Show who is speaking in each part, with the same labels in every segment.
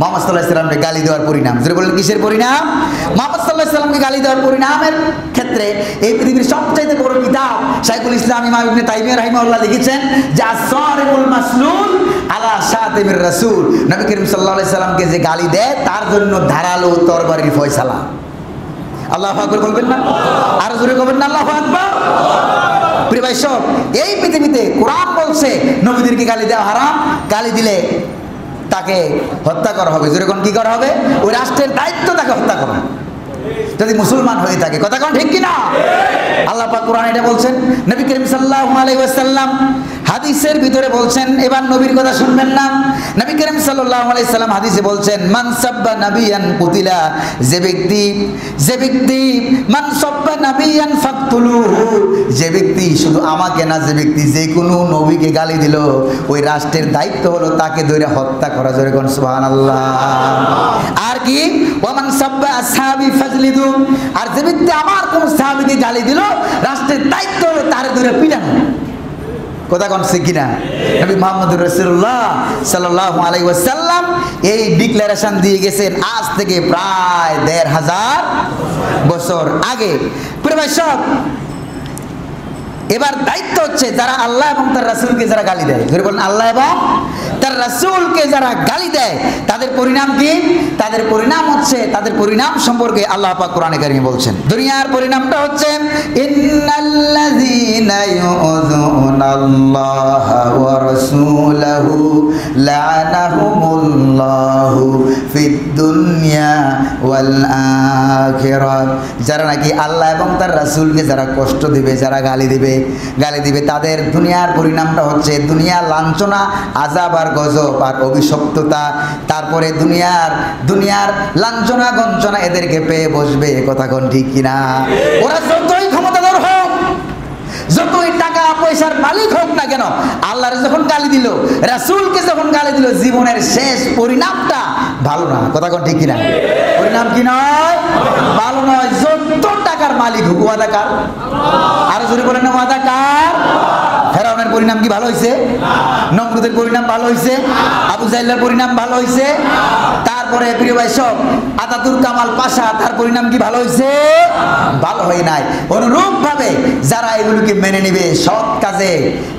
Speaker 1: মোহাম্মদ সাল্লামকে গালি দেওয়ার পরিণাম। যদি বলেন, কিসের পরিণাম? মোহাম্মদ গালি দেওয়ার পরিণামের ক্ষেত্রে এই পৃথিবীর সবচাইতে বড় কিতাব সাইকুল ইসলাম ইমাম ইবনে তাইমিয়া রাহিমাহুল্লাহ লিখেছেন যে আসরিমুল মাসলুল আলা শাতিমির রাসূল। নবী করিম সাল্লাল্লাহু আলাইহি সাল্লামকে যে গালি দেয়, তার জন্য ধারালো তরবারির ফয়সালা। আল্লাহ আকবর বলবেন না? আর জোরে বলবেন না, আল্লাহ আকবর? প্রিয় ভাই সব এই পৃথিবীতে কোরআন বলছে, নবীদেরকে গালি দেওয়া হারাম, গালি দিলে তাকে হত্যা করা হবে। যেরকম কি করা হবে? ওই রাষ্ট্রের দায়িত্ব তাকে হত্যা করা। যদি মুসলমান হয়ে থাকে, কথা কোন ঠিক কিনা? আল্লাহ পাক কোরআন এটা বলছেন, নবী করিম সাল্লাল্লাহু আলাইহি ওয়াসাল্লাম হাদিসের ভিতরে বলছেন, এবার নবীর কথা শুনবেন না। নবী করিম সাল্লাল্লাহু আলাইহি সাল্লাম হাদিসে বলছেন, মান সাব্বা নাবিয়ান কুতিলা যে ব্যক্তি যে ব্যক্তি, মান সাব্বা নাবিয়ান ফাকতুলুহু যে ব্যক্তি শুধু আমাকে না, যে ব্যক্তি যে কোনো নবীকে গালি দিল, ওই রাষ্ট্রের দায়িত্ব হলো তাকে ধরে হত্যা করা। জোরে কোন সুবহানাল্লাহ। আর কি? ওমান সাব্বা ফাজলিদু। আর যে ব্যক্তি আমার কোন সাহাবীকে গালি দিল, রাষ্ট্রের দায়িত্ব হলো তার ধরে পিটানো। কথা কোন সে কিনা? নবী মোহাম্মদ রসুল্লাহ সাল্লাহ আলাই ওয়াসাল্লাম এই ডিক্লারেশন দিয়ে গেছেন আজ থেকে প্রায় দেড় হাজার বছর আগে। প্রবেশক এবার দায়িত্ব হচ্ছে যারা আল্লাহ এবং তার রাসুলকে যারা গালি দেয়। বলেন আল্লাহ এবং তার রাসুলকে যারা গালি দেয়, তাদের পরিণাম কি? তাদের পরিণাম হচ্ছে, তাদের পরিণাম সম্পর্কে আল্লাহ পাক কোরআনে কারিমে বলছেন। দুনিয়ার পরিণামটা হচ্ছে, ইন্নাল্লাযীনা ইউযুনাল্লাহা ওয়া রাসূলাহু লা'নাহুমুল্লাহু ফিদ দুনিয়া ওয়াল আখিরাত। যারা নাকি আল্লাহ এবং তার রাসূলকে যারা কষ্ট দিবে, যারা গালি দিবে গালি দিবে, তাদের দুনিয়ার পরিণামটা হচ্ছে, দুনিয়া লাঞ্ছনা আজাব আর গজব আর অভিশপ্ততা, তারপরে দুনিয়ার দুনিয়ার লাঞ্ছনা গঞ্চনা এদেরকে পেয়ে বসবে কথা কোন ঠিক কিনা? ওরা যতই ক্ষমতাধর হোক, যতই টাকা, পয়সার মালিক হোক না কেন, আল্লাহর যখন গালি দিল, রাসূলকে যখন গালি দিল, জীবনের শেষ পরিণামটা ভালো না, কথা কোন ঠিক কিনা? পরিণাম কি নয়? ভালো নয়, যত টাকার মালিক হোক, ওয়াদা কার? আরও জোরে বলেন ওয়াদা কার? পরিণাম কি ভালো হয়েছে নমরুদের পরিণাম ভালো হয়েছে আবু জাইলের পরিণাম ভালো হয়েছে তারপরে প্রিয় ভাই সব, আতাতুর কামাল পাশা, তার পরিণাম কি ভালো হয়েছে ভালো হয় নাই। অনুরূপ ভাবে যারা এগুলোকে মেনে নিবে, সৎ কাজে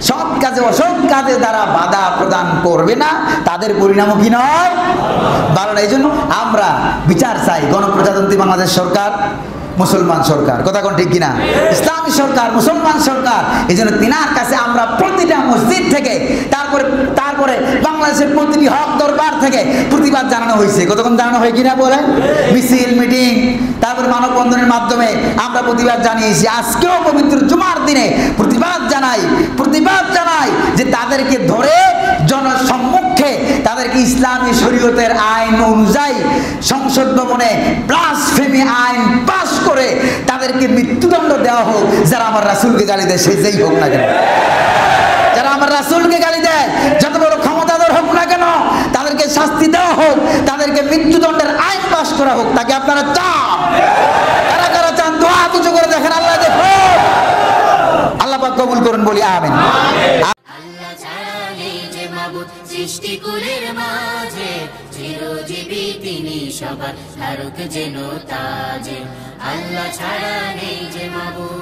Speaker 1: সৎ কাজে, অসৎ কাজে যারা বাধা প্রদান করবে না। তাদের পরিণামও কি নয়? ভালো না এই জন্য আমরা বিচার চাই গণপ্রজাতন্ত্রী বাংলাদেশ সরকার। মুসলমান সরকার। কথা কোন ঠিক কিনা? ইসলামী সরকার, মুসলমান সরকার। এই জন্য তিনার কাছে আমরা প্রতিটা মসজিদ থেকে, তারপরে তারপরে বাংলাদেশের প্রতিটি হক দরবার থেকে প্রতিবাদ জানানো হয়েছে। কতক্ষণ জানানো হয় কিনা বলে মিছিল, মিটিং, তারপরে মানববন্ধনের মাধ্যমে আমরা প্রতিবাদ জানিয়েছি। আজকেও পবিত্র জুমার দিনে প্রতিবাদ জানাই প্রতিবাদ জানাই যে তাদেরকে ধরে জনসম্মুখে ইসলামী শরীয়তের আইন অনুযায়ী সংসদ ভবনে ব্লাসফেমি আইন পাশ করে তাদেরকে মৃত্যুদণ্ড দেওয়া হোক, যারা আমার রাসুলকে গালি দেয়, সে যেই হোক না কেন। যারা আমার রাসুলকে গালি দেয়, যত বড় ক্ষমতাধর হোক না কেন, তাদেরকে শাস্তি দেওয়া হোক, তাদেরকে মৃত্যুদণ্ডের আইন পাশ করা হোক, তাকে আপনারা চান।
Speaker 2: সৃষ্টিকুলের মাঝে চিরজীবী তিনি সবার ধারক যেন তাজে। আল্লাহ ছাড়া নেই যে মাবুদ।